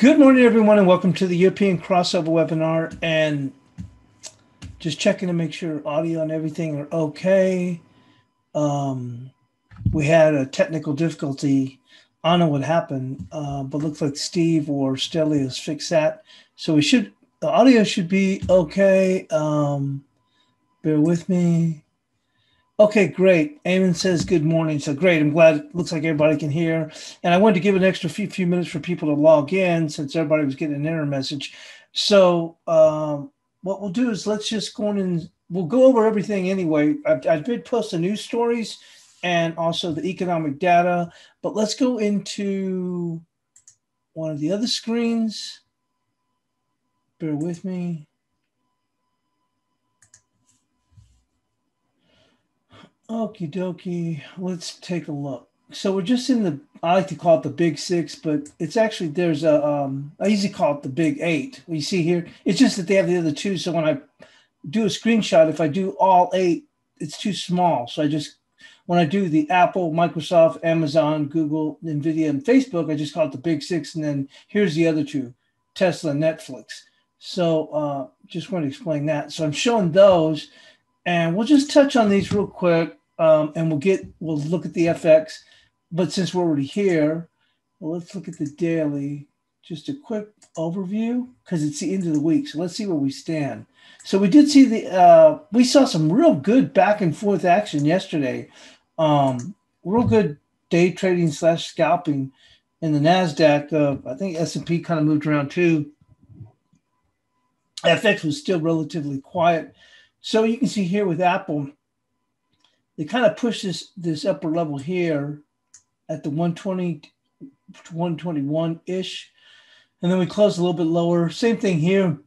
Good morning, everyone, and welcome to the European crossover webinar. And just checking to make sure audio and everything are okay. Um, we had a technical difficulty. I don't know what happened, uh, but looks like Steve or Stelios fixed that. So we should, the audio should be okay. Um, bear with me. Okay, great. Eamon says good morning. So great. I'm glad it looks like everybody can hear. And I wanted to give an extra few, few minutes for people to log in since everybody was getting an error message. So um, what we'll do is let's just go in and we'll go over everything anyway. I, I did post the news stories and also the economic data, but let's go into one of the other screens. Bear with me. Okie dokie. Let's take a look. So we're just in the, I like to call it the big six, but it's actually, there's a, um, I usually call it the big eight. You see here, it's just that they have the other two. So when I do a screenshot, if I do all eight, it's too small. So I just, when I do the Apple, Microsoft, Amazon, Google, NVIDIA, and Facebook, I just call it the big six. And then here's the other two, Tesla, Netflix. So uh, just want to explain that. So I'm showing those and we'll just touch on these real quick um, and we'll get we'll look at the FX. But since we're already here, well, let's look at the daily. Just a quick overview because it's the end of the week. So let's see where we stand. So we did see the uh, we saw some real good back and forth action yesterday. Um, real good day trading slash scalping in the Nasdaq. Uh, I think S and P kind of moved around too. FX was still relatively quiet. So you can see here with Apple, they kind of push this this upper level here at the 120 to 121 ish and then we close a little bit lower. Same thing here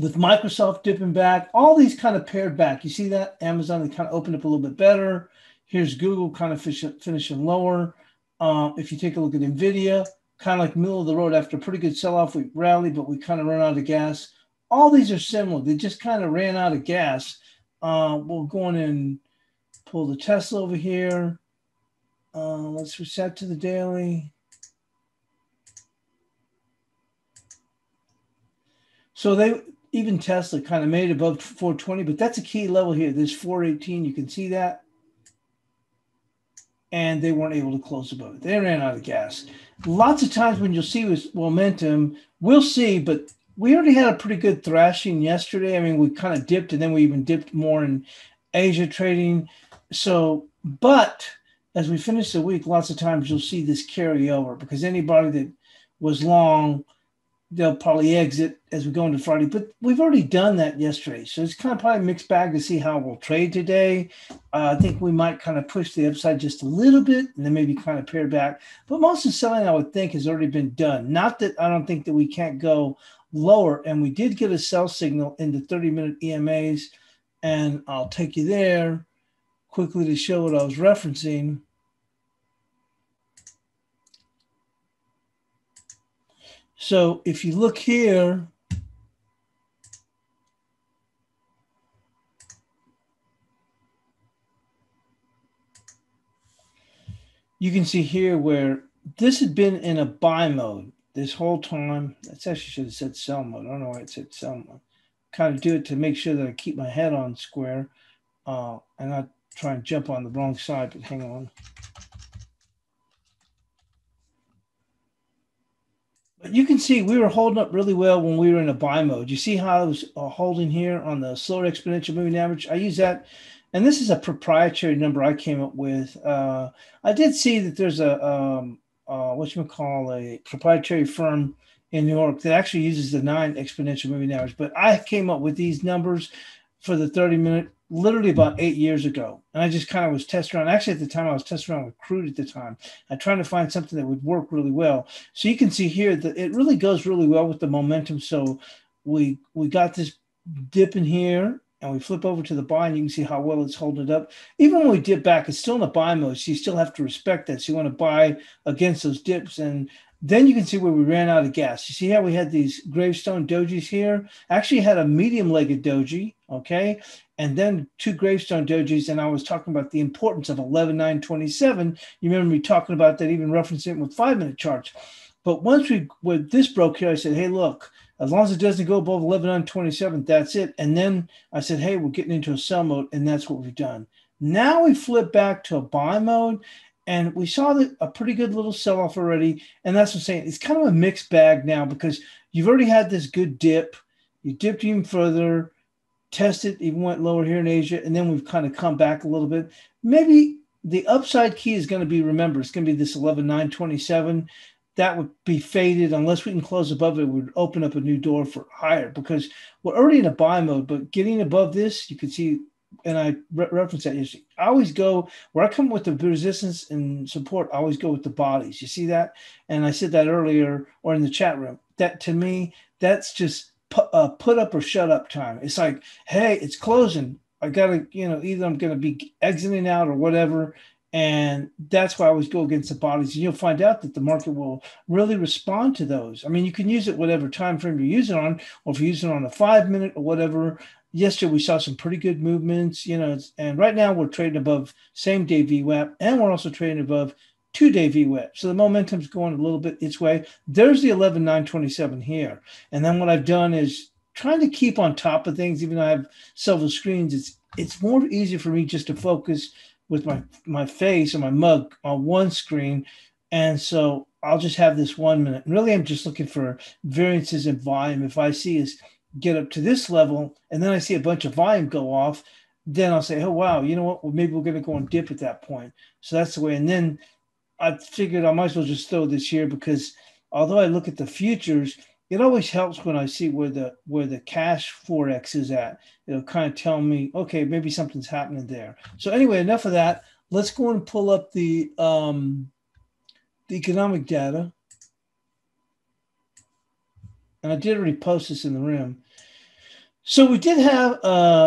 with microsoft dipping back. All these kind of paired back. You see that? Amazon they kind of opened up a little bit better. Here's google kind of finishing lower. Uh, if you take a look at nvidia kind of like middle of the road after a pretty good sell-off we rally but we kind of run out of gas. All these are similar. They just kind of ran out of gas uh, we'll go in and pull the Tesla over here. Uh, let's reset to the daily. So they even Tesla kind of made above 420, but that's a key level here. There's 418. You can see that. And they weren't able to close above it. They ran out of gas. Lots of times when you'll see with momentum, we'll see, but we already had a pretty good thrashing yesterday. I mean, we kind of dipped and then we even dipped more in Asia trading. So, but as we finish the week, lots of times you'll see this carry over because anybody that was long, they'll probably exit as we go into Friday. But we've already done that yesterday. So it's kind of probably a mixed bag to see how we'll trade today. Uh, I think we might kind of push the upside just a little bit and then maybe kind of pare back. But most of selling, I would think, has already been done. Not that I don't think that we can't go lower. And we did get a sell signal in the 30 minute EMAs. And I'll take you there quickly to show what I was referencing. So if you look here, you can see here where this had been in a buy mode this whole time. That's actually should have said Selma. I don't know why it said Selma. Kind of do it to make sure that I keep my head on square uh, and not try and jump on the wrong side, but hang on. But you can see we were holding up really well when we were in a buy mode. You see how I was uh, holding here on the slower exponential moving average? I use that. And this is a proprietary number I came up with. Uh, I did see that there's a, um, uh, what you call a proprietary firm in New York that actually uses the nine exponential moving average. But I came up with these numbers for the 30 minute literally about eight years ago. And I just kind of was testing around. Actually, at the time, I was testing around with crude at the time. I trying to find something that would work really well. So you can see here that it really goes really well with the momentum. So we we got this dip in here and we flip over to the buy and you can see how well it's holding it up. Even when we dip back, it's still in the buy mode. So you still have to respect that. So you want to buy against those dips. And then you can see where we ran out of gas. You see how we had these gravestone dojis here? Actually had a medium legged doji, okay? And then two gravestone dojis. And I was talking about the importance of 11, 9, 27. You remember me talking about that, even referencing it with five minute charts. But once we when this broke here, I said, hey, look, as long as it doesn't go above 11.27, that's it. And then I said, hey, we're getting into a sell mode, and that's what we've done. Now we flip back to a buy mode, and we saw that a pretty good little sell off already. And that's what I'm saying. It's kind of a mixed bag now because you've already had this good dip. You dipped even further, tested, even went lower here in Asia, and then we've kind of come back a little bit. Maybe the upside key is going to be remember, it's going to be this 11.927 that would be faded. Unless we can close above it would open up a new door for higher because we're already in a buy mode but getting above this you can see and i re- reference that yesterday i always go where i come with the resistance and support i always go with the bodies. You see that? And i said that earlier or in the chat room. That to me that's just put, uh, put up or shut up time. It's like hey it's closing. I gotta you know either i'm gonna be exiting out or whatever and that's why I always go against the bodies. And you'll find out that the market will really respond to those. I mean, you can use it whatever time frame you use it on, or if you use it on a five minute or whatever. Yesterday we saw some pretty good movements, you know, and right now we're trading above same day VWAP, and we're also trading above two day VWAP. So the momentum's going a little bit its way. There's the 11,927 here. And then what I've done is trying to keep on top of things, even though I have several screens, it's it's more easy for me just to focus with my my face and my mug on one screen, and so I'll just have this one minute. Really, I'm just looking for variances in volume. If I see is get up to this level, and then I see a bunch of volume go off, then I'll say, oh wow, you know what? Well, maybe we're going to go and dip at that point. So that's the way. And then I figured I might as well just throw this here because although I look at the futures, it always helps when I see where the where the cash forex is at. It'll kind of tell me, okay, maybe something's happening there. So anyway, enough of that. Let's go and pull up the um, the economic data. And I did already post this in the room. So we did have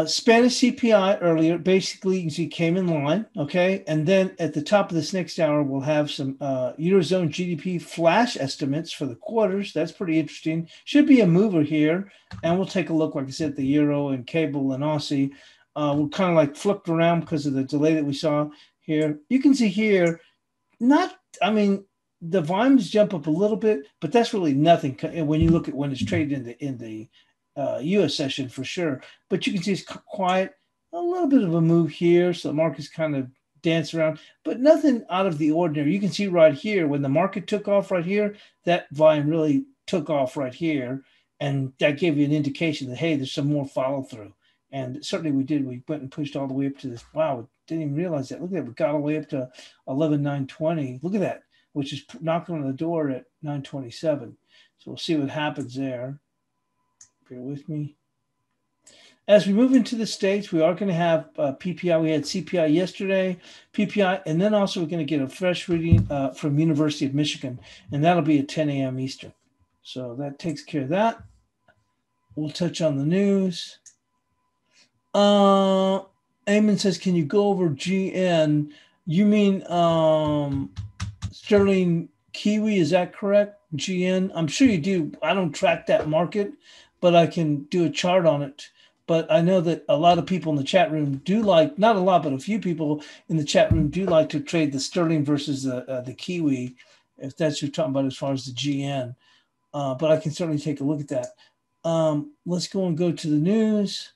Spanish CPI earlier. Basically, you can see came in line, okay. And then at the top of this next hour, we'll have some uh, eurozone GDP flash estimates for the quarters. That's pretty interesting. Should be a mover here, and we'll take a look. Like I said, the euro and cable and Aussie. Uh, we're kind of like flipped around because of the delay that we saw here. You can see here, not. I mean, the volumes jump up a little bit, but that's really nothing when you look at when it's traded in the in the uh, U.S. session for sure. But you can see it's quiet, a little bit of a move here. So the market's kind of dance around, but nothing out of the ordinary. You can see right here when the market took off right here, that volume really took off right here. And that gave you an indication that, hey, there's some more follow through. And certainly we did. We went and pushed all the way up to this. Wow, didn't even realize that. Look at that. We got all the way up to 11,920. Look at that, which is knocking on the door at 927. So we'll see what happens there. Bear with me. As we move into the states, we are going to have uh, PPI. We had CPI yesterday, PPI, and then also we're going to get a fresh reading uh, from University of Michigan, and that'll be at 10 a.m. Eastern. So that takes care of that. We'll touch on the news. Uh, Eamon says, "Can you go over GN? You mean um, Sterling Kiwi? Is that correct? GN? I'm sure you do. I don't track that market, but I can do a chart on it. But I know that a lot of people in the chat room do like, not a lot, but a few people in the chat room do like to trade the sterling versus the, uh, the Kiwi, if that's what you're talking about as far as the GN. Uh, but I can certainly take a look at that. Um, let's go and go to the news.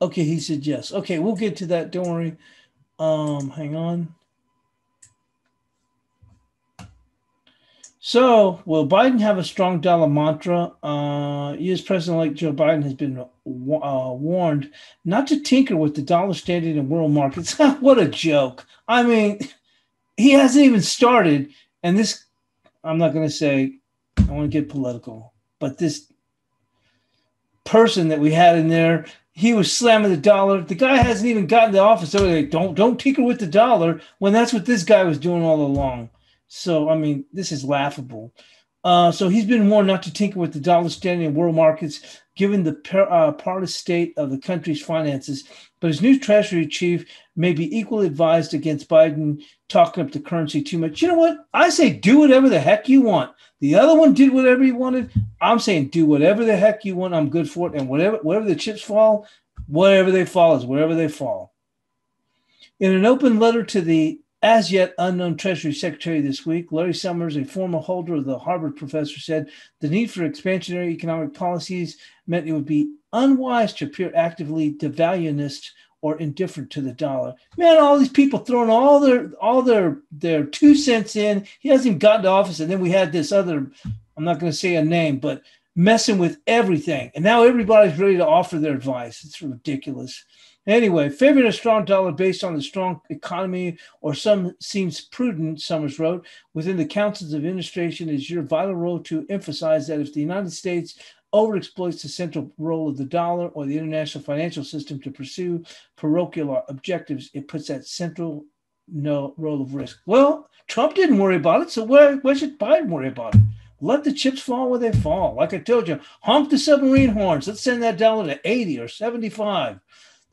Okay, he said yes. Okay, we'll get to that. Don't worry. Um, hang on. So, will Biden have a strong dollar mantra? Uh, U.S. President-elect Joe Biden has been uh, warned not to tinker with the dollar standing in world markets. what a joke! I mean, he hasn't even started, and this. I'm not going to say. I want to get political, but this person that we had in there, he was slamming the dollar. The guy hasn't even gotten the office. So like, don't don't tinker with the dollar when that's what this guy was doing all along. So, I mean, this is laughable. Uh, so he's been warned not to tinker with the dollar standing in world markets, given the uh, parlous state of the country's finances. But his new Treasury chief may be equally advised against Biden talking up the currency too much. You know what? I say do whatever the heck you want. The other one did whatever he wanted. I'm saying do whatever the heck you want. I'm good for it. And whatever wherever the chips fall, wherever they fall is wherever they fall. In an open letter to the as yet unknown Treasury Secretary this week, Larry Summers, a former holder of the Harvard professor, said the need for expansionary economic policies meant it would be unwise to appear actively devaluionist or indifferent to the dollar. Man, all these people throwing all their all their their two cents in. He hasn't even gotten to office, and then we had this other. I'm not going to say a name, but messing with everything, and now everybody's ready to offer their advice. It's ridiculous. Anyway, favoring a strong dollar based on the strong economy or some seems prudent, Summers wrote, within the councils of administration is your vital role to emphasize that if the United States overexploits the central role of the dollar or the international financial system to pursue parochial objectives, it puts that central no role of risk. Well, Trump didn't worry about it, so why, why should Biden worry about it? Let the chips fall where they fall. Like I told you, honk the submarine horns. Let's send that dollar to 80 or 75.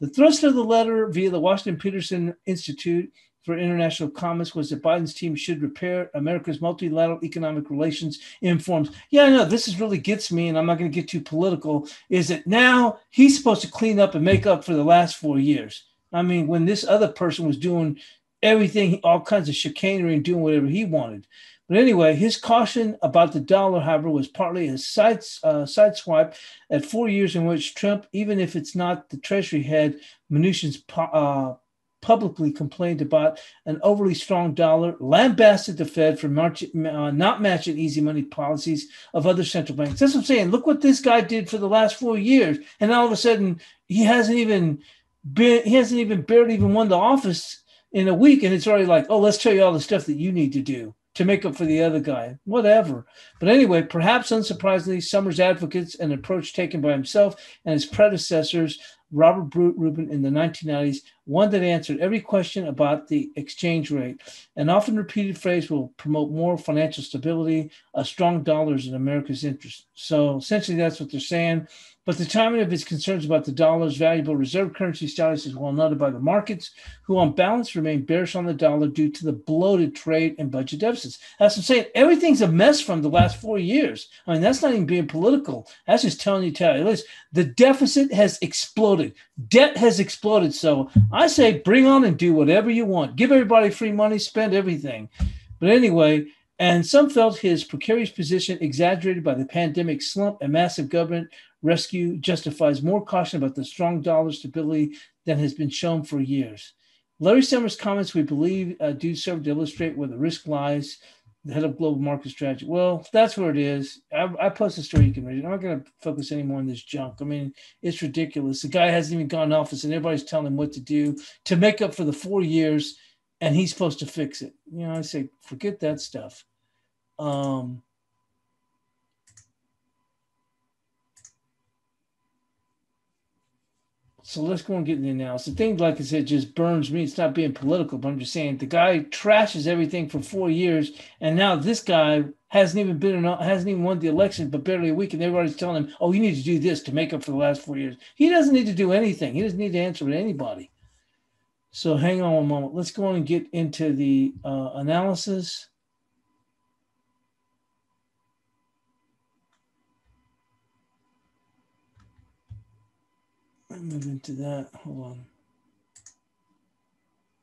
The thrust of the letter via the Washington Peterson Institute for International Commerce was that Biden's team should repair America's multilateral economic relations in forms. Yeah, I know this is really gets me, and I'm not going to get too political. Is that now he's supposed to clean up and make up for the last four years? I mean, when this other person was doing everything, all kinds of chicanery and doing whatever he wanted. But anyway, his caution about the dollar, however, was partly a side, uh, sideswipe at four years in which Trump, even if it's not the Treasury head, Mnuchin's uh, publicly complained about an overly strong dollar, lambasted the Fed for march, uh, not matching easy money policies of other central banks. That's what I'm saying. Look what this guy did for the last four years, and all of a sudden he hasn't even been, he hasn't even barely even won the office in a week, and it's already like, oh, let's tell you all the stuff that you need to do to make up for the other guy, whatever. But anyway, perhaps unsurprisingly, Summers advocates an approach taken by himself and his predecessors, Robert Rubin, in the 1990s, one that answered every question about the exchange rate. An often repeated phrase will promote more financial stability. A strong dollar is in America's interest. So essentially, that's what they're saying. But the timing of his concerns about the dollar's valuable reserve currency status is well noted by the markets, who on balance remain bearish on the dollar due to the bloated trade and budget deficits. As I'm saying, everything's a mess from the last four years. I mean, that's not even being political. That's just telling you, tell you, listen, the deficit has exploded. Debt has exploded. So I say bring on and do whatever you want. Give everybody free money, spend everything. But anyway, and some felt his precarious position exaggerated by the pandemic slump and massive government rescue justifies more caution about the strong dollar stability than has been shown for years. Larry Summers' comments, we believe, uh, do serve to illustrate where the risk lies. The head of global market strategy. Well, that's where it is. I, I post a story you can read. I'm not going to focus anymore on this junk. I mean, it's ridiculous. The guy hasn't even gone office, and everybody's telling him what to do to make up for the four years, and he's supposed to fix it. You know, I say, forget that stuff. Um, So let's go and get the analysis. The thing, like I said, just burns me. It's not being political, but I'm just saying the guy trashes everything for four years, and now this guy hasn't even been hasn't even won the election, but barely a week, and everybody's telling him, "Oh, you need to do this to make up for the last four years." He doesn't need to do anything. He doesn't need to answer to anybody. So hang on one moment. Let's go on and get into the uh, analysis. Move into that. Hold on.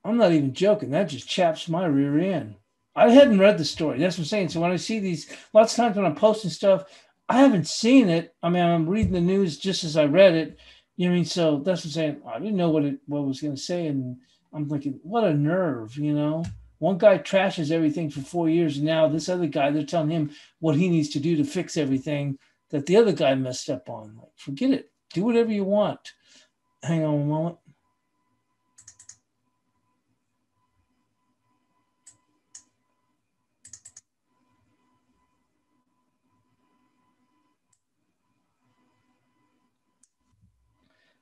I'm not even joking. That just chaps my rear end. I hadn't read the story. That's what I'm saying. So when I see these, lots of times when I'm posting stuff, I haven't seen it. I mean, I'm reading the news just as I read it. You know what I mean? So that's what I'm saying. I didn't know what it what it was going to say, and I'm thinking, what a nerve, you know. One guy trashes everything for four years, and now this other guy, they're telling him what he needs to do to fix everything that the other guy messed up on. Like, forget it. Do whatever you want. Hang on a moment.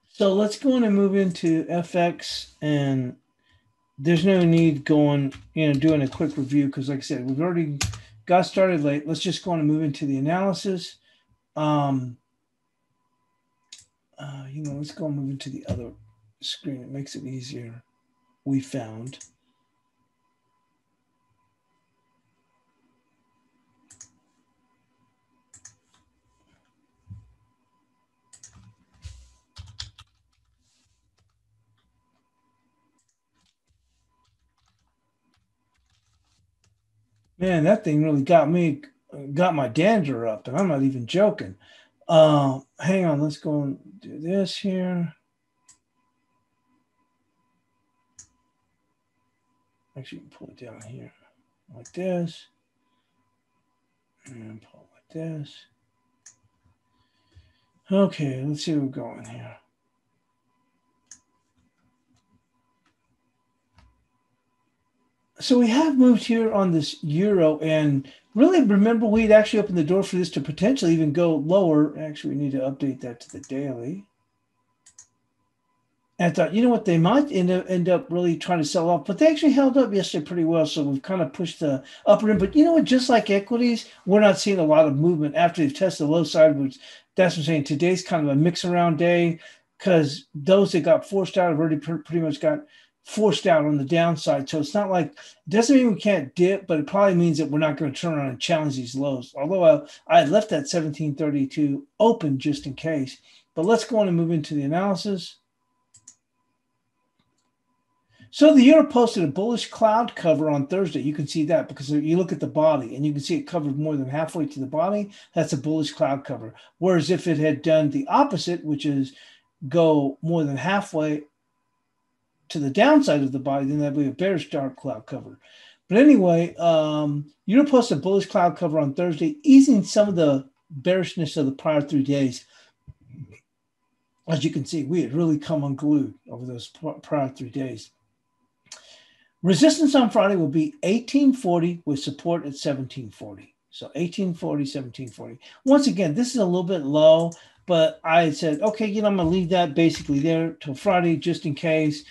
So let's go on and move into FX and there's no need going, you know, doing a quick review because like I said, we've already got started late. Let's just go on and move into the analysis. Um, uh, you know, let's go move into the other screen. It makes it easier. We found. Man, that thing really got me, uh, got my dander up, and I'm not even joking. Uh, hang on, let's go and do this here. Actually, pull it down here like this. And pull it like this. Okay, let's see where we're going here. So we have moved here on this euro, and really remember we'd actually opened the door for this to potentially even go lower. Actually, we need to update that to the daily. And I thought, you know what, they might end up, end up really trying to sell off, but they actually held up yesterday pretty well. So we've kind of pushed the upper end. But you know what, just like equities, we're not seeing a lot of movement after they've tested the low side, which that's what I'm saying. Today's kind of a mix around day because those that got forced out have already pretty much got forced out on the downside. So it's not like it doesn't mean we can't dip, but it probably means that we're not going to turn around and challenge these lows. Although I, I left that 1732 open just in case. But let's go on and move into the analysis. So the euro posted a bullish cloud cover on Thursday. You can see that because you look at the body and you can see it covered more than halfway to the body. That's a bullish cloud cover. Whereas if it had done the opposite, which is go more than halfway to the downside of the body, then that'd be a bearish dark cloud cover. But anyway, um, euro posted a bullish cloud cover on Thursday, easing some of the bearishness of the prior three days. As you can see, we had really come unglued over those prior three days. Resistance on Friday will be 1840 with support at 1740. So 1840, 1740. Once again, this is a little bit low, but I said, okay, you know, I'm going to leave that basically there till Friday just in case.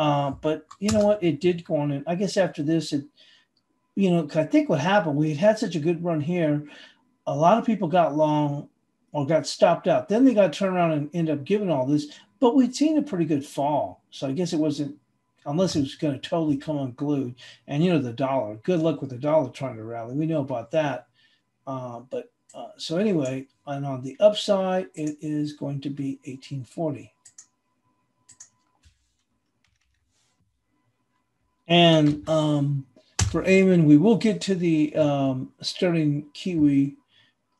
Uh, but you know what? It did go on. And I guess after this, it, you know, I think what happened, we had had such a good run here. A lot of people got long or got stopped out. Then they got turned around and end up giving all this, but we'd seen a pretty good fall. So I guess it wasn't unless it was going to totally come unglued. And you know the dollar. Good luck with the dollar trying to rally. We know about that. Uh, but uh, so anyway, and on the upside, it is going to be 1840. And um, for Eamon, we will get to the um, sterling Kiwi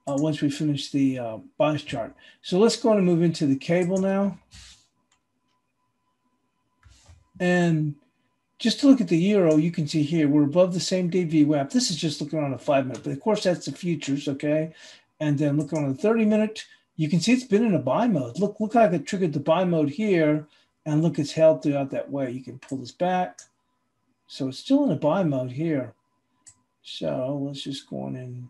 uh, once we finish the uh, bias chart. So let's go and move into the cable now. And just to look at the euro, you can see here we're above the same day VWAP. This is just looking on a five minute, but of course that's the futures, okay? And then looking on the 30 minute, you can see it's been in a buy mode. Look, look like it triggered the buy mode here, and look, it's held throughout that way. You can pull this back. So it's still in a buy mode here. So let's just go on and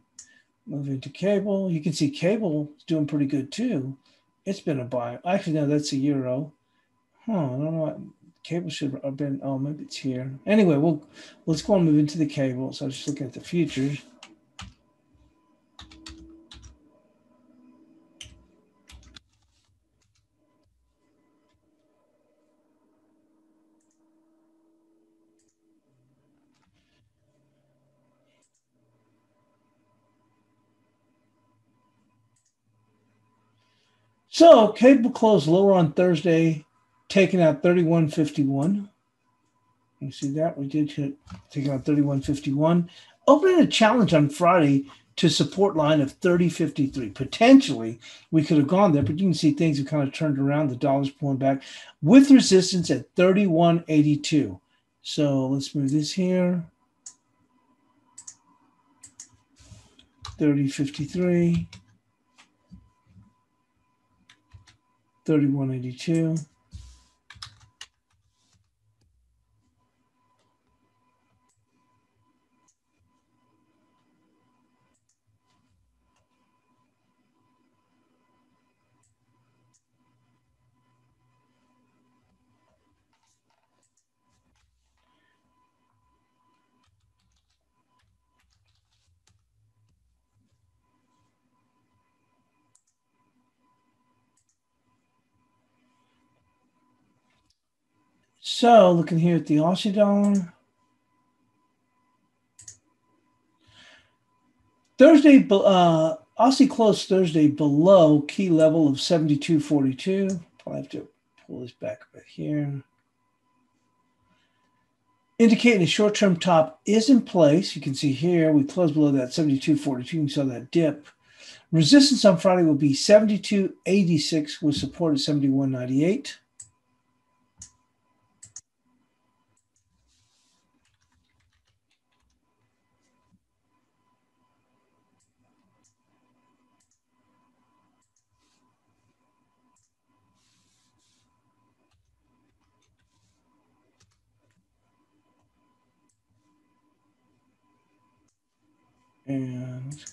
move into cable. You can see cable is doing pretty good too. It's been a buy. Actually, no, that's a euro. Huh, I don't know what cable should have been, oh, maybe it's here. Anyway, we'll, let's go and move into the cable. So I'm just looking at the futures. So cable closed lower on Thursday taking out 3151. You see that? We did hit, take out 3151. Opening a challenge on Friday to support line of 3053. Potentially, we could have gone there, but you can see things have kind of turned around. The dollar's pulling back with resistance at 3182. So let's move this here. 3053. 3182. So looking here at the Aussie dollar. Thursday, uh, Aussie closed Thursday below key level of 72.42. Probably have to pull this back a bit here. indicating a short-term top is in place. You can see here, we closed below that 72.42. We saw that dip. Resistance on Friday will be 72.86 with support at 71.98.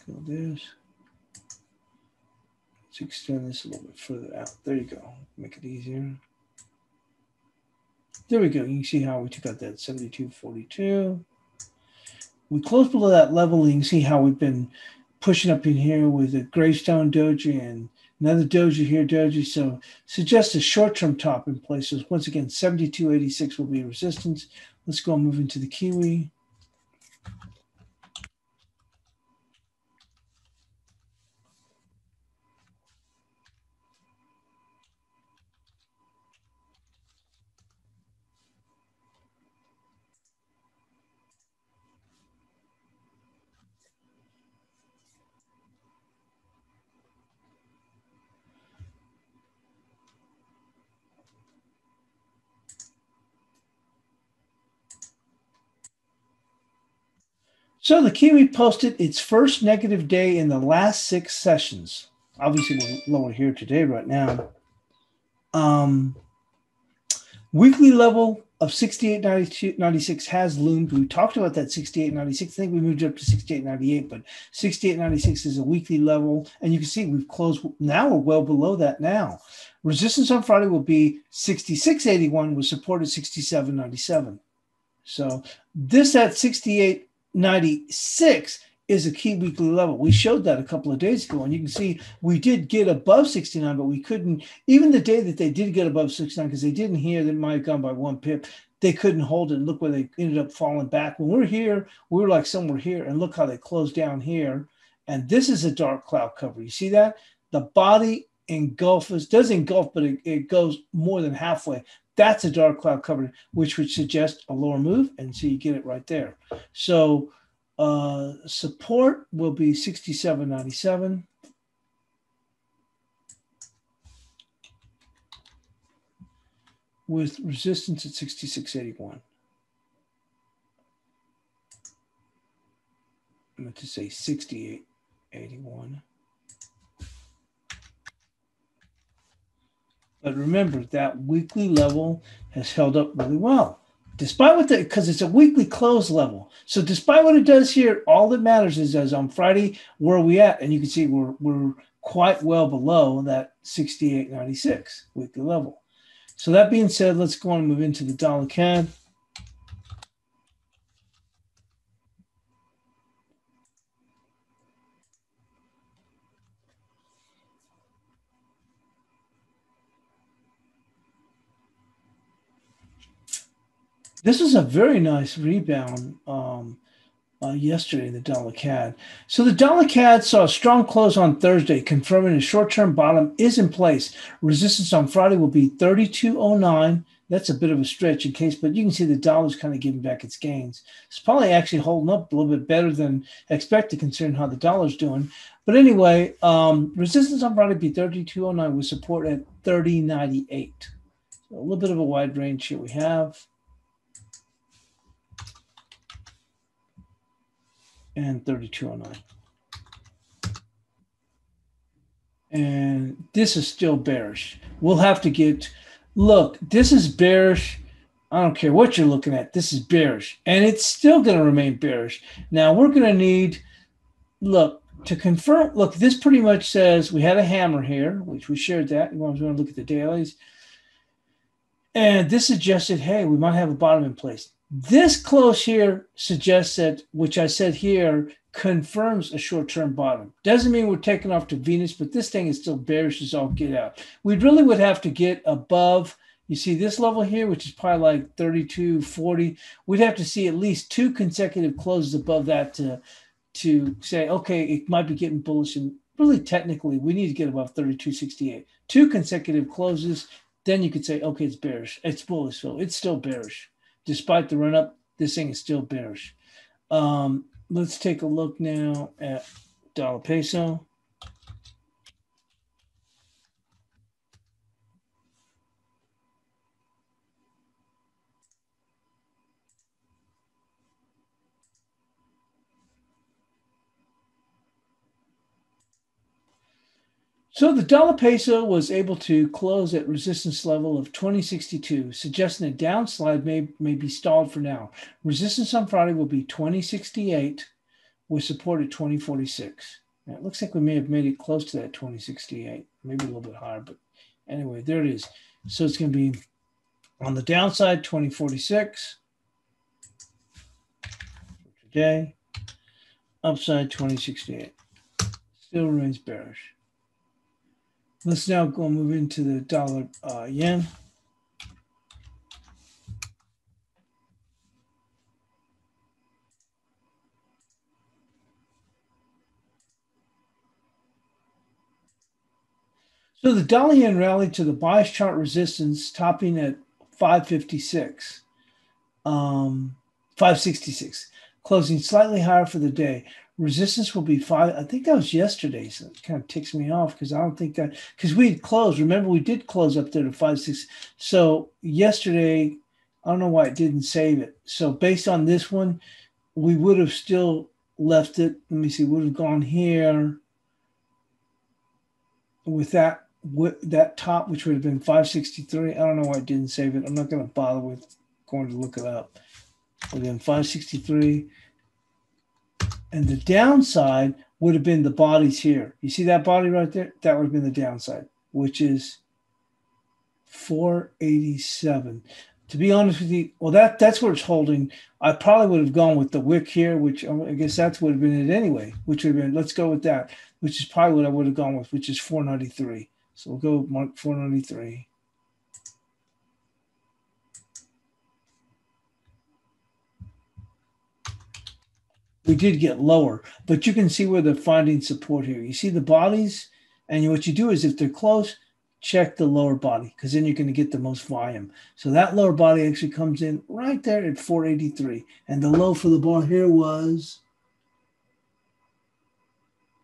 Let's this. Let's extend this a little bit further out. There you go. Make it easier. There we go. You can see how we took out that 72.42. We close below that level. You can see how we've been pushing up in here with a gravestone doji and another doji here, doji. So suggest a short-term top in place. So once again, 72.86 will be resistance. Let's go move into the Kiwi. So the Kiwi posted its first negative day in the last six sessions. Obviously, we're lower here today, right now. Um, weekly level of 68.96 has loomed. We talked about that 68.96. I think we moved up to 68.98, but 68.96 is a weekly level. And you can see we've closed now, we're well below that now. Resistance on Friday will be 66.81 with support at 67.97. So this at 68 96 is a key weekly level. We showed that a couple of days ago, and you can see we did get above 69, but we couldn't, even the day that they did get above 69, because they didn't hear that might have gone by one pip, they couldn't hold it. And look where they ended up falling back. When we're here, we were like somewhere here, and look how they closed down here. And this is a dark cloud cover. You see that? The body engulfs, does engulf, but it, it goes more than halfway. That's a dark cloud cover, which would suggest a lower move. And so you get it right there. So uh, support will be 67.97. with resistance at 66.81. I meant to say 68.81. But remember, that weekly level has held up really well. Despite what the, because it's a weekly close level. So despite what it does here, all that matters is as on Friday, where are we at? And you can see we're, we're quite well below that 68.96 weekly level. So that being said, let's go on and move into the dollar CAD. This is a very nice rebound um, uh, yesterday in the dollar CAD. So the dollar CAD saw a strong close on Thursday, confirming a short-term bottom is in place. Resistance on Friday will be 32.09. That's a bit of a stretch in case, but you can see the dollar's kind of giving back its gains. It's probably actually holding up a little bit better than expected, considering how the dollar's doing. But anyway, um, resistance on Friday be 32.09 with support at 30.98. So a little bit of a wide range here we have. And 3209. And this is still bearish. We'll have to get, look, this is bearish. I don't care what you're looking at. This is bearish. And it's still going to remain bearish. Now we're going to need, look, to confirm, look, this pretty much says we had a hammer here, which we shared that. You want to look at the dailies. And this suggested, hey, we might have a bottom in place. This close here suggests that, which I said here, confirms a short-term bottom. Doesn't mean we're taking off to Venus, but this thing is still bearish as all get out. We really would have to get above, you see this level here, which is probably like 32, 40. We'd have to see at least two consecutive closes above that to, to say, okay, it might be getting bullish. And really technically, we need to get above 32.68. Two consecutive closes, then you could say, okay, it's bearish. It's bullish, so it's still bearish despite the run up, this thing is still bearish. Um, let's take a look now at dollar peso. So the dollar peso was able to close at resistance level of 2062, suggesting a downslide may, may be stalled for now. Resistance on Friday will be 2068 with support at 2046. Now, it looks like we may have made it close to that 2068, maybe a little bit higher, but anyway, there it is. So it's going to be on the downside 2046 for today, upside 2068. Still remains bearish. Let's now go move into the dollar uh, yen. So the dollar yen rallied to the bias chart resistance, topping at 556, um, 566, closing slightly higher for the day resistance will be five. I think that was yesterday. So it kind of ticks me off because I don't think that because we had closed. Remember, we did close up there to five six. So yesterday, I don't know why it didn't save it. So based on this one, we would have still left it. Let me see. Would have gone here with that with that top, which would have been 563. I don't know why it didn't save it. I'm not going to bother with going to look it up. But then 563 and the downside would have been the bodies here. You see that body right there? That would have been the downside, which is 487. To be honest with you, well, that that's where it's holding. I probably would have gone with the wick here, which um, I guess that's would have been it anyway, which would have been, let's go with that, which is probably what I would have gone with, which is 493. So we'll go mark 493. We did get lower, but you can see where they're finding support here. You see the bodies, and what you do is if they're close, check the lower body because then you're going to get the most volume. So that lower body actually comes in right there at 483, and the low for the bar here was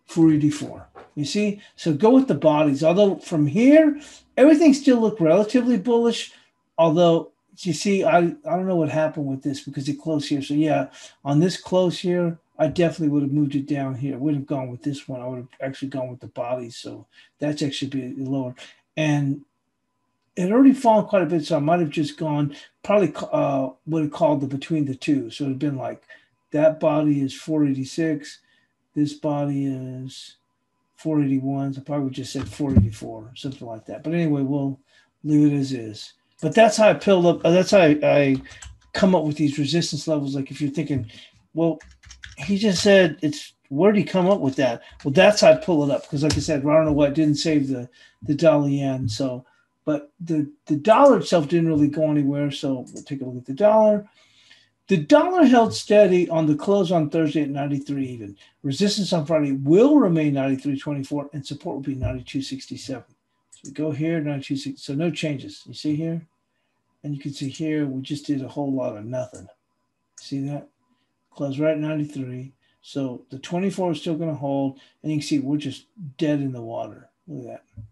484. You see, so go with the bodies. Although from here, everything still looked relatively bullish, although you see, I, I don't know what happened with this because it closed here. So yeah, on this close here, I definitely would have moved it down here. I would have gone with this one. I would have actually gone with the body. So that's actually be lower. And it already fallen quite a bit. So I might have just gone probably uh, would have called the between the two. So it'd been like that body is 486. This body is 481. So I probably just said 484, something like that. But anyway, we'll leave it as is. But that's how I build up. Uh, that's how I, I come up with these resistance levels. Like if you're thinking, well, he just said it's where did he come up with that? Well, that's how I pull it up because, like I said, I don't know what didn't save the the dollar yen. So, but the the dollar itself didn't really go anywhere. So we'll take a look at the dollar. The dollar held steady on the close on Thursday at 93 even. Resistance on Friday will remain 93.24 and support will be 92.67. So we go here, 92.6. So no changes. You see here? And you can see here, we just did a whole lot of nothing. See that? Close right at 93. So the 24 is still going to hold. And you can see we're just dead in the water. Look at that.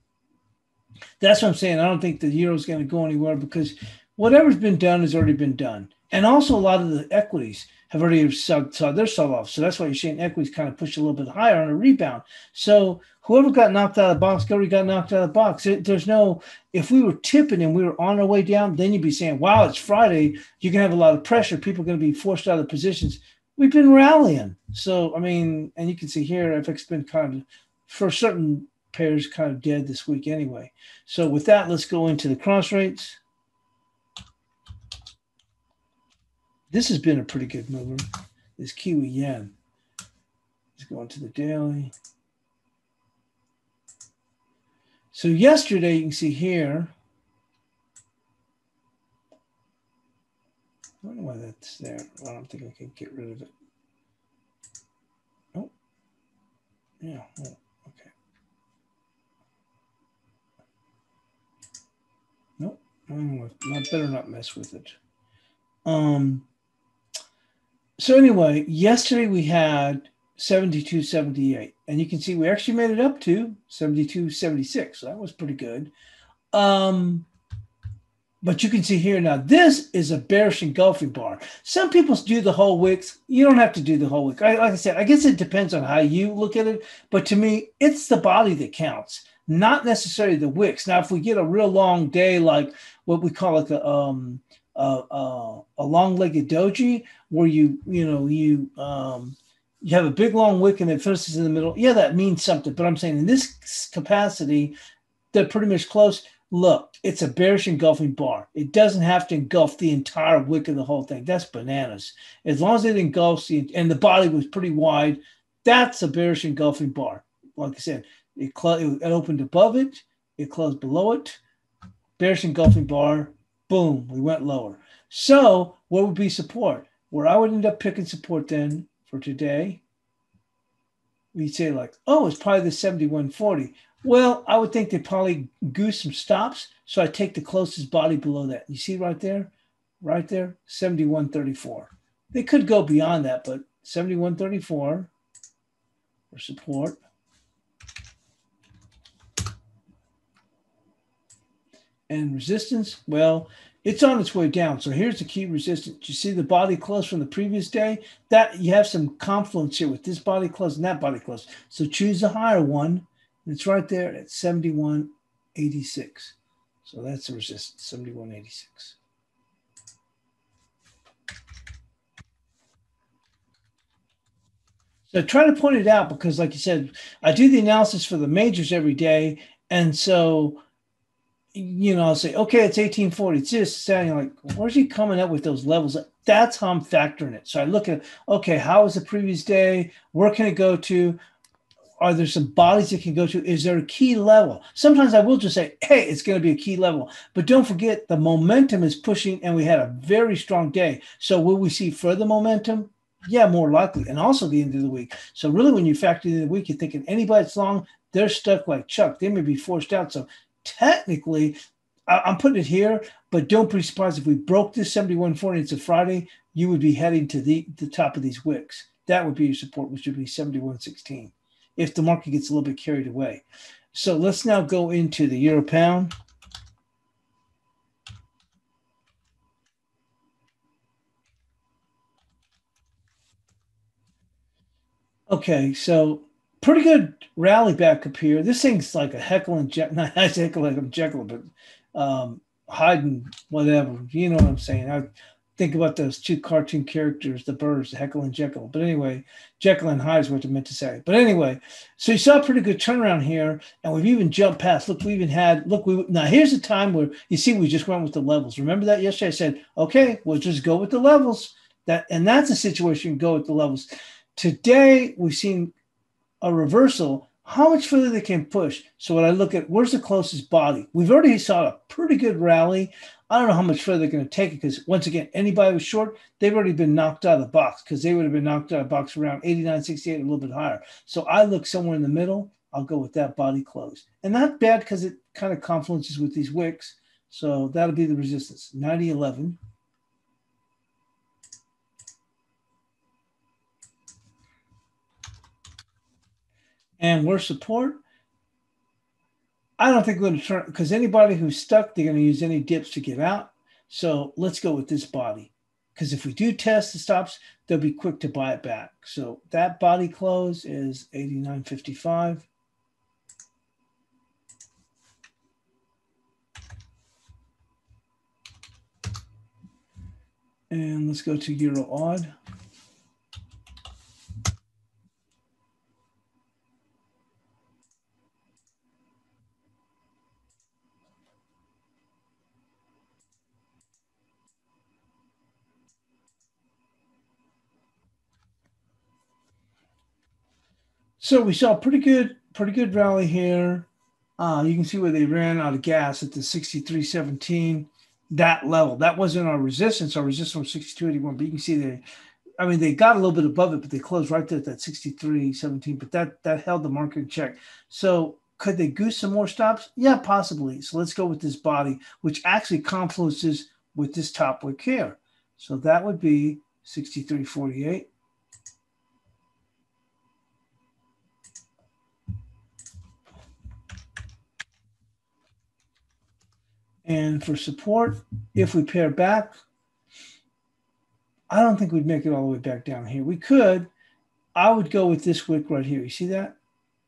That's what I'm saying. I don't think the euro is going to go anywhere because whatever's been done has already been done. And also a lot of the equities have already saw, saw their sell off. So that's why you're seeing equities kind of push a little bit higher on a rebound. So whoever got knocked out of the box already got knocked out of the box. There's no, if we were tipping and we were on our way down, then you'd be saying, wow, it's Friday. You can have a lot of pressure. People are going to be forced out of positions. We've been rallying. So, I mean, and you can see here, FX been kind of, for certain pairs, kind of dead this week anyway. So, with that, let's go into the cross rates. This has been a pretty good mover. This Kiwi Yen. Let's go into the daily. So yesterday, you can see here, I don't know why that's there. I don't think I can get rid of it. Oh, yeah, oh, okay. Nope, I better not mess with it. Um, so anyway, yesterday we had 72.78, and you can see we actually made it up to 72.76. So that was pretty good. Um, but you can see here now, this is a bearish engulfing bar. Some people do the whole wicks. You don't have to do the whole wick. I, like I said, I guess it depends on how you look at it. But to me, it's the body that counts, not necessarily the wicks. Now, if we get a real long day, like what we call like a um, a, a, a long-legged doji, where you you know you um, you have a big long wick and it finishes in the middle. Yeah, that means something. But I'm saying in this capacity, they're pretty much close look, it's a bearish engulfing bar. It doesn't have to engulf the entire wick of the whole thing. That's bananas. As long as it engulfs the, and the body was pretty wide, that's a bearish engulfing bar. Like I said, it, cl- it opened above it, it closed below it, bearish engulfing bar, boom, we went lower. So, what would be support? Where I would end up picking support then for today, we'd say like, oh, it's probably the 7140. Well, I would think they probably goose some stops. So I take the closest body below that. You see right there? Right there, 7134. They could go beyond that, but 7134 for support. And resistance, well, it's on its way down. So here's the key resistance. You see the body close from the previous day? That you have some confluence here with this body close and that body close. So choose the higher one it's right there at 7186. So that's the resistance, 7186. So try to point it out because, like you said, I do the analysis for the majors every day. And so, you know, I'll say, okay, it's 1840. It's just saying, like, where's he coming up with those levels? That's how I'm factoring it. So I look at, okay, how was the previous day? Where can it go to? are there some bodies that can go to? Is there a key level? Sometimes I will just say, hey, it's going to be a key level. But don't forget the momentum is pushing, and we had a very strong day. So will we see further momentum? Yeah, more likely. And also the end of the week. So really, when you factor in the week, you're thinking anybody that's long, they're stuck like Chuck. They may be forced out. So technically, I'm putting it here, but don't be surprised if we broke this 7140. It's a Friday. You would be heading to the, the top of these wicks. That would be your support, which would be 7116 if the market gets a little bit carried away. So let's now go into the euro pound. Okay, so pretty good rally back up here. This thing's like a heckle and Jekyll, not heckle like Jekyll, but um, hiding whatever. You know what I'm saying? I think about those two cartoon characters, the birds, Heckle and Jeckle. But anyway, Jekyll and Hyde is what I meant to say. But anyway, so you saw a pretty good turnaround here, and we've even jumped past. Look, we even had look. We now here's a time where you see we just went with the levels. Remember that yesterday? I said, okay, we'll just go with the levels. That and that's a situation. Go with the levels. Today we've seen a reversal how much further they can push. So when I look at where's the closest body, we've already saw a pretty good rally. I don't know how much further they're going to take it because once again, anybody was short, they've already been knocked out of the box because they would have been knocked out of the box around 89, 68, a little bit higher. So I look somewhere in the middle. I'll go with that body close. And not bad because it kind of confluences with these wicks. So that'll be the resistance, 90, 11. And we're support. I don't think we're going to turn because anybody who's stuck, they're going to use any dips to get out. So let's go with this body because if we do test the stops, they'll be quick to buy it back. So that body close is 89.55. And let's go to Euro odd. So we saw a pretty good, pretty good rally here. Uh, you can see where they ran out of gas at the 63.17, that level. That wasn't our resistance. Our resistance was 62.81, but you can see they, I mean, they got a little bit above it, but they closed right there at that 63.17. But that that held the market in check. So could they goose some more stops? Yeah, possibly. So let's go with this body, which actually confluences with this top wick here. So that would be 63.48. And for support, if we pair back, I don't think we'd make it all the way back down here. We could. I would go with this wick right here. You see that?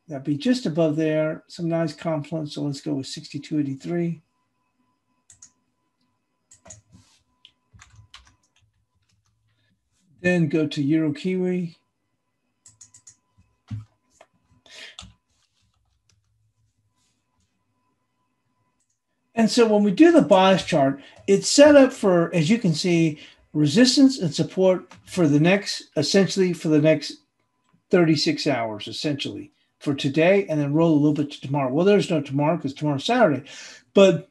That'd be just above there. Some nice confluence. So let's go with 6283. Then go to Euro Kiwi. And so when we do the bias chart, it's set up for, as you can see, resistance and support for the next, essentially for the next 36 hours, essentially for today, and then roll a little bit to tomorrow. Well, there's no tomorrow because tomorrow's Saturday, but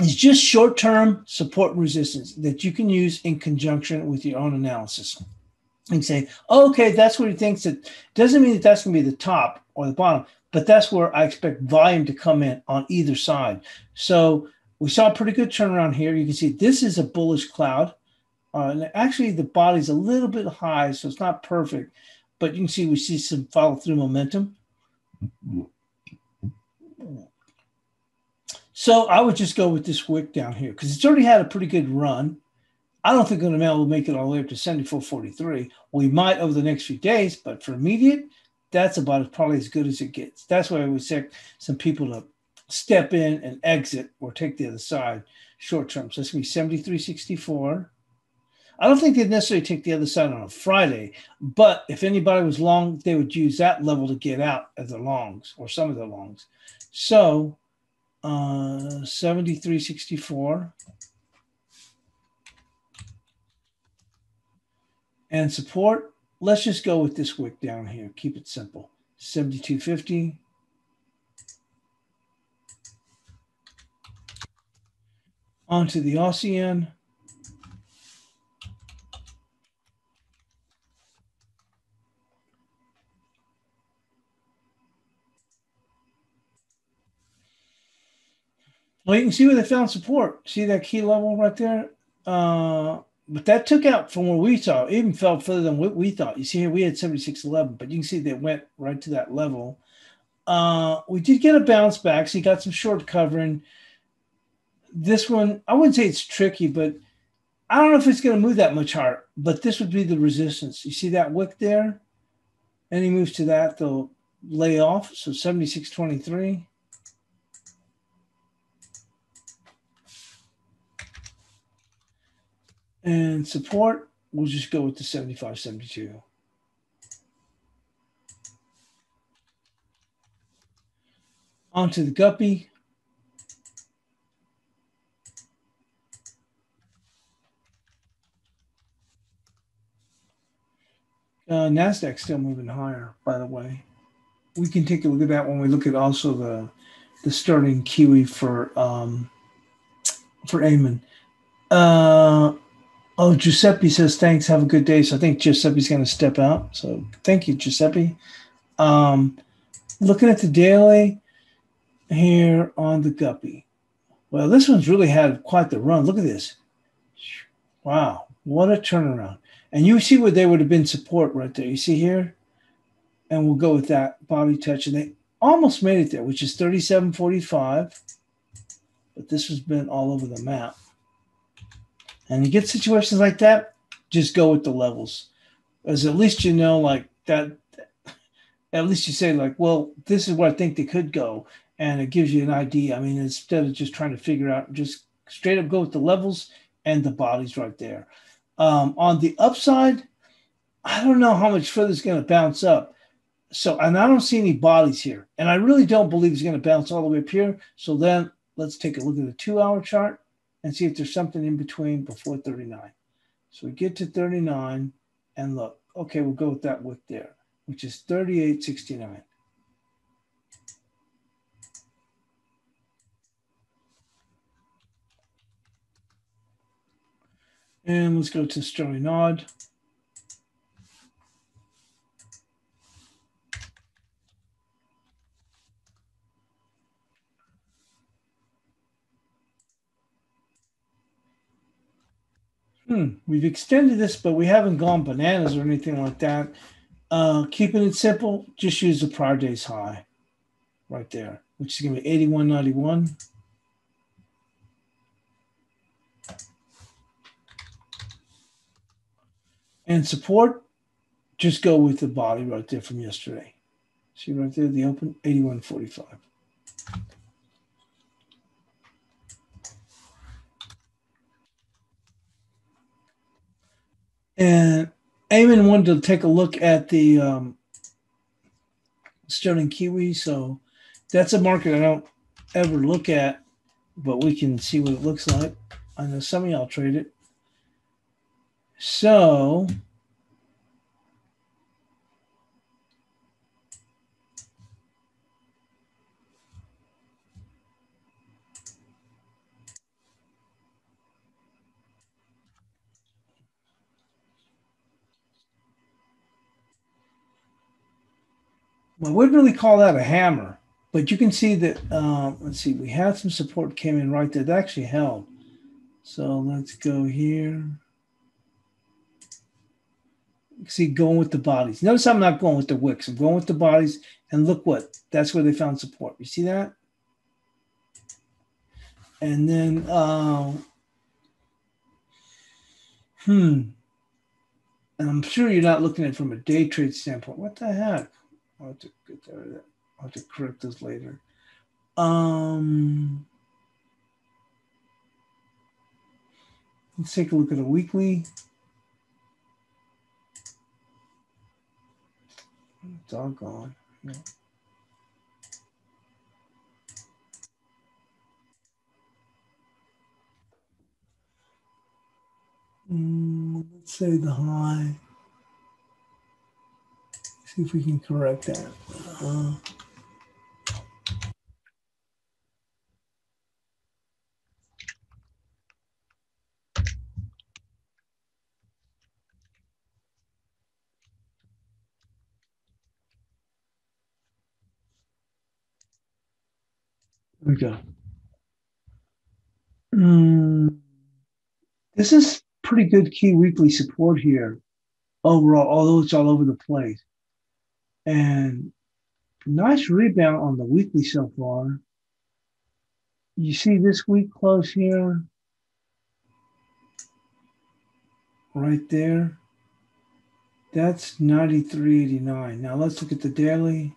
it's just short term support and resistance that you can use in conjunction with your own analysis and say, oh, okay, that's what he thinks. It doesn't mean that that's going to be the top or the bottom, but that's where I expect volume to come in on either side. So we saw a pretty good turnaround here. You can see this is a bullish cloud. Uh, and actually, the body's a little bit high, so it's not perfect, but you can see we see some follow through momentum. So I would just go with this wick down here because it's already had a pretty good run. I don't think Gunamel will make it all the way up to 74.43. We might over the next few days, but for immediate, that's about as probably as good as it gets. That's why I would say some people to step in and exit or take the other side short term. So it's going to be 73.64. I don't think they'd necessarily take the other side on a Friday, but if anybody was long, they would use that level to get out of the longs or some of the longs. So uh, 73.64. And support, let's just go with this wick down here. Keep it simple. 72.50. Onto the Aussie yen. Well, you can see where they found support. See that key level right there? Uh, but that took out from where we saw, even fell further than what we thought. You see here, we had 76.11, but you can see they went right to that level. Uh, we did get a bounce back, so you got some short covering. This one, I wouldn't say it's tricky, but I don't know if it's going to move that much higher, but this would be the resistance. You see that wick there? Any moves to that, they'll lay off. So 76.23. And support, we'll just go with the 75, 72. Onto the guppy. Uh, NASDAQ still moving higher, by the way. We can take a look at that when we look at also the the sterling Kiwi for um, for Eamon. Uh, Oh, Giuseppe says thanks. Have a good day. So I think Giuseppe's going to step out. So thank you, Giuseppe. Um, looking at the daily here on the guppy. Well, this one's really had quite the run. Look at this. Wow, what a turnaround. And you see where there would have been support right there. You see here? And we'll go with that body touch. And they almost made it there, which is 37.45. But this has been all over the map. And you get situations like that, just go with the levels. As at least you know, like that, at least you say, like, well, this is where I think they could go. And it gives you an idea. I mean, instead of just trying to figure out, just straight up go with the levels and the bodies right there. Um, on the upside, I don't know how much further it's going to bounce up. So, and I don't see any bodies here. And I really don't believe it's going to bounce all the way up here. So then let's take a look at the two hour chart and see if there's something in between before 39. So we get to 39 and look, okay, we'll go with that wick there, which is 38.69. And let's go to Sterling Odd. Hmm, we've extended this, but we haven't gone bananas or anything like that. Uh, keeping it simple, just use the prior day's high right there, which is going to be 81.91. And support, just go with the body right there from yesterday. See right there, the open 81.45. And Eamon wanted to take a look at the um, sterling kiwi. So that's a market I don't ever look at, but we can see what it looks like. I know some of y'all trade it. So I wouldn't really call that a hammer, but you can see that, um, let's see, we had some support came in right there. That actually held. So let's go here. See, going with the bodies. Notice I'm not going with the wicks. I'm going with the bodies. And look what, that's where they found support. You see that? And then, uh, hmm. And I'm sure you're not looking at it from a day trade standpoint. What the heck? I'll have to get that. I'll have to correct this later. Um, let's take a look at a weekly. Doggone. Yeah. Mm, let's say the high. See if we can correct that. Uh, we go. Mm, this is pretty good key weekly support here overall, although it's all over the place. And nice rebound on the weekly so far. You see this week close here, right there. That's 93.89. Now let's look at the daily.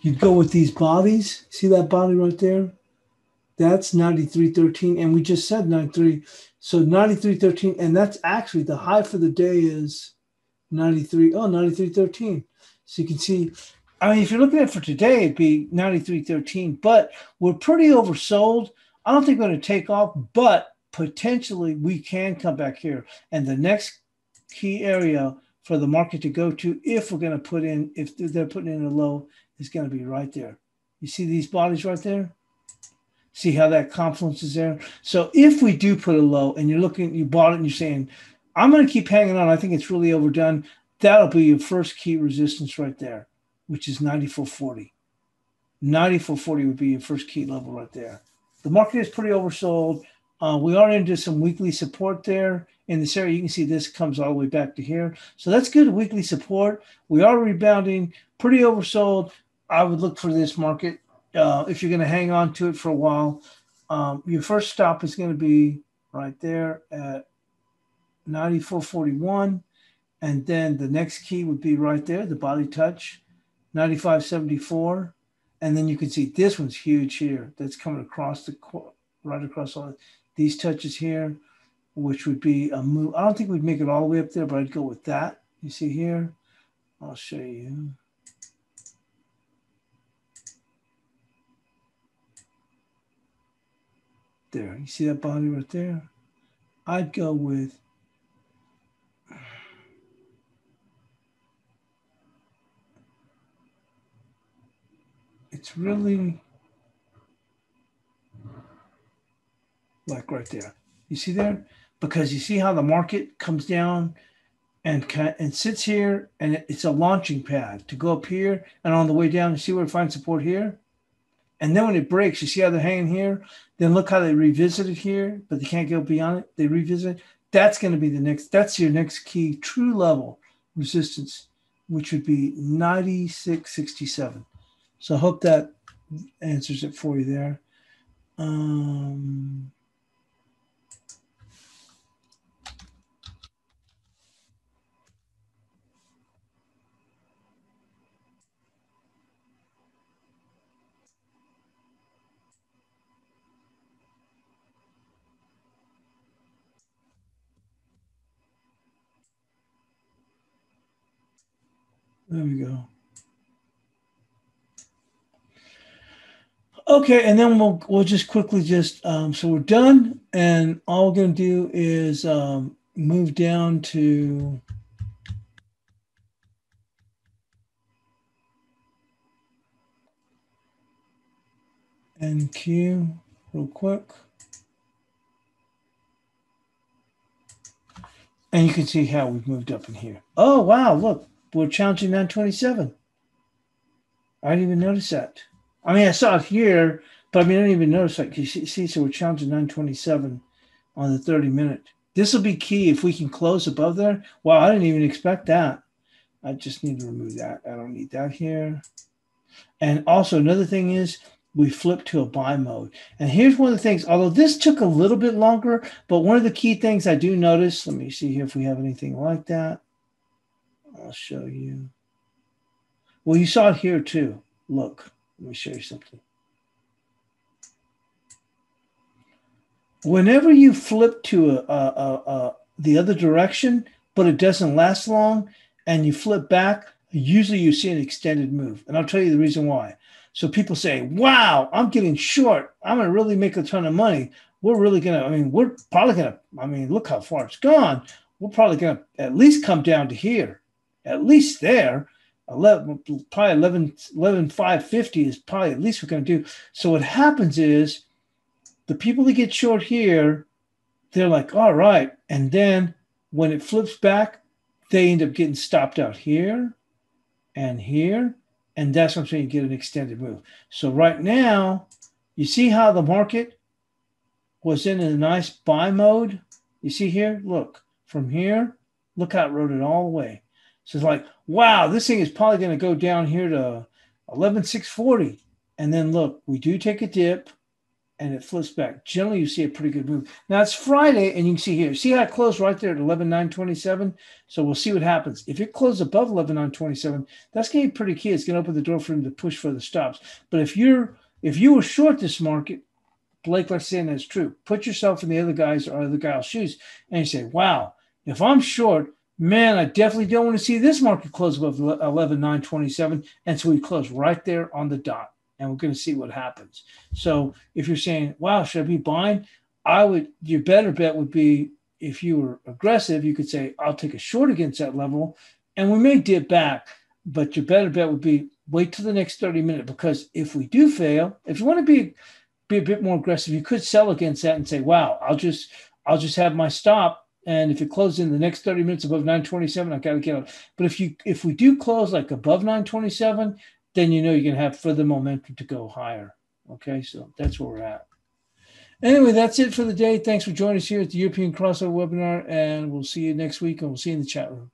You'd go with these bodies. See that body right there? That's 93.13. And we just said 93. So 93.13. And that's actually the high for the day is 93. Oh, 93.13. So you can see, I mean, if you're looking at it for today, it'd be 93.13. But we're pretty oversold. I don't think we're going to take off, but potentially we can come back here. And the next key area for the market to go to, if we're going to put in, if they're putting in a low, is going to be right there. You see these bodies right there? See how that confluence is there? So if we do put a low and you're looking, you bought it and you're saying, I'm going to keep hanging on. I think it's really overdone. That'll be your first key resistance right there, which is 94.40. 94.40 would be your first key level right there. The market is pretty oversold. Uh, we are into some weekly support there in this area. You can see this comes all the way back to here. So that's good weekly support. We are rebounding, pretty oversold. I would look for this market uh, if you're going to hang on to it for a while, um, your first stop is going to be right there at 94.41. And then the next key would be right there, the body touch, 95.74. And then you can see this one's huge here. That's coming across the right across all these touches here, which would be a move. I don't think we'd make it all the way up there, but I'd go with that. You see here? I'll show you. There. You see that body right there? I'd go with it's really like right there. You see there? Because you see how the market comes down and and sits here and it's a launching pad to go up here and on the way down you see where it finds support here and then when it breaks you see how they're hanging here? Then look how they revisit it here but they can't go beyond it. They revisit that's going to be the next that's your next key true level resistance which would be 9667 so i hope that answers it for you there. Um, There we go. Okay, and then we'll we'll just quickly just um, so we're done, and all we're going to do is um, move down to NQ real quick. And you can see how we've moved up in here. Oh, wow, look, we're challenging 927. I didn't even notice that. I mean, I saw it here, but I mean, I didn't even notice that. You see, so we're challenging 927 on the 30 minute. This will be key if we can close above there. Wow, I didn't even expect that. I just need to remove that. I don't need that here. And also, another thing is we flip to a buy mode. And here's one of the things, although this took a little bit longer, but one of the key things I do notice, let me see here if we have anything like that. I'll show you. Well, you saw it here too. Look, let me show you something. Whenever you flip to a, a, a, a the other direction, but it doesn't last long, and you flip back, usually you see an extended move. And I'll tell you the reason why. So people say, wow, I'm getting short. I'm going to really make a ton of money. We're really going to, I mean, we're probably going to, I mean, look how far it's gone. We're probably going to at least come down to here at least there. 11, probably 11, 11 550 is probably at least we're going to do. So what happens is the people that get short here, they're like, all right. And then when it flips back, they end up getting stopped out here and here. And that's what I'm saying, you get an extended move. So right now, you see how the market was in a nice buy mode? You see here? Look, from here, look how it rode it all the way. So it's like, wow, this thing is probably going to go down here to 11,640. And then look, we do take a dip and it flips back. Generally, you see a pretty good move. Now it's Friday, and you can see here, see how it closed right there at 11,927. So we'll see what happens. If it closes above 11,927, that's going to be pretty key. It's going to open the door for him to push for the stops. But if you're if you were short this market, Blake, let's say that's true. Put yourself in the other guys or other guy's shoes, and you say, "Wow, if I'm short, man, I definitely don't want to see this market close above 11,927. And so we close right there on the dot. And we're going to see what happens. So if you're saying, wow, should I be buying? I would, your better bet would be if you were aggressive, you could say, I'll take a short against that level and we may dip back. But your better bet would be wait till the next 30 minutes because if we do fail, if you want to be be a bit more aggressive, you could sell against that and say, wow, I'll just I'll just have my stop and if it closes in the next 30 minutes above 927, I gotta get out. But if you if we do close like above 927, then you know you're gonna have further momentum to go higher. Okay, so that's where we're at. Anyway, that's it for the day. Thanks for joining us here at the European Crossover webinar, and we'll see you next week and we'll see you in the chat room.